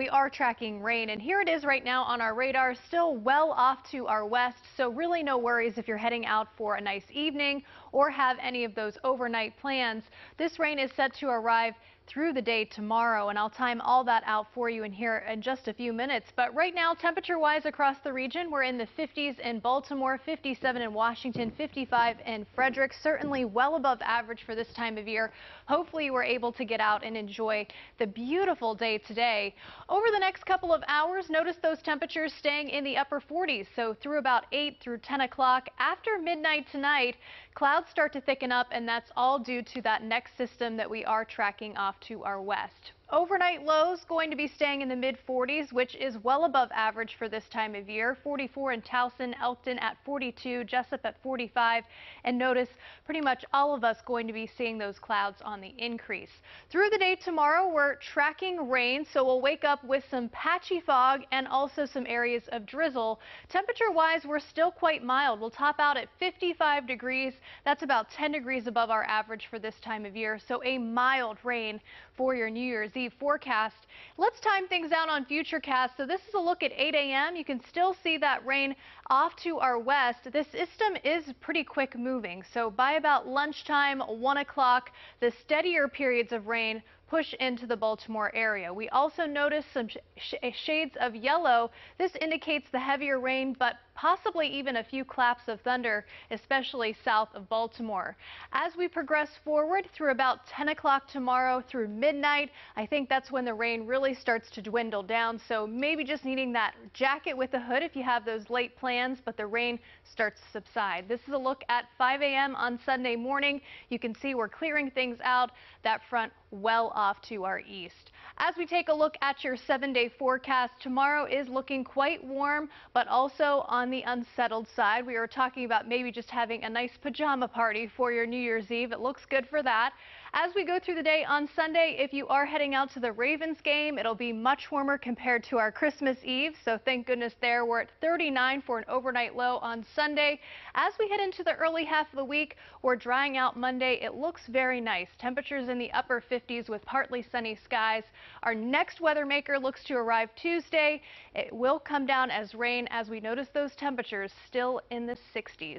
we are tracking rain. And here it is right now on our radar, still well off to our west. So really no worries if you're heading out for a nice evening or have any of those overnight plans. This rain is set to arrive through the day tomorrow, and I'll time all that out for you in here in just a few minutes. But right now, temperature-wise across the region, we're in the 50s in Baltimore, 57 in Washington, 55 in Frederick, certainly well above average for this time of year. Hopefully, we're able to get out and enjoy the beautiful day today. Over the next couple of hours, notice those temperatures staying in the upper 40s, so through about 8 through 10 o'clock. After midnight tonight, clouds start to thicken up, and that's all due to that next system that we are tracking off to our west. Overnight lows going to be staying in the mid 40s, which is well above average for this time of year. 44 in Towson, Elkton at 42, Jessup at 45. And notice pretty much all of us going to be seeing those clouds on the increase. Through the day tomorrow, we're tracking rain, so we'll wake up with some patchy fog and also some areas of drizzle. Temperature wise, we're still quite mild. We'll top out at 55 degrees. That's about 10 degrees above our average for this time of year. So a mild rain for your New Year's Eve forecast. Let's time things out on Futurecast. So this is a look at 8 a.m. You can still see that rain off to our west. This system is pretty quick moving. So by about lunchtime, 1 o'clock, the steadier periods of rain push into the Baltimore area. We also notice some sh shades of yellow. This indicates the heavier rain, but possibly even a few claps of thunder, especially south of Baltimore. As we progress forward through about 10 o'clock tomorrow through midnight, I think that's when the rain really starts to dwindle down. So maybe just needing that jacket with a hood if you have those late plans, but the rain starts to subside. This is a look at 5 a.m. on Sunday morning. You can see we're clearing things out. That front well off to our east. As we take a look at your seven day forecast, tomorrow is looking quite warm, but also on the unsettled side. We are talking about maybe just having a nice pajama party for your New Year's Eve. It looks good for that. As we go through the day on Sunday, if you are heading out to the Ravens game, it'll be much warmer compared to our Christmas Eve. So thank goodness there. We're at 39 for an overnight low on Sunday. As we head into the early half of the week, we're drying out Monday. It looks very nice. Temperatures in the upper 50s with partly sunny skies. Our next weather maker looks to arrive Tuesday. It will come down as rain as we notice those temperatures still in the 60s.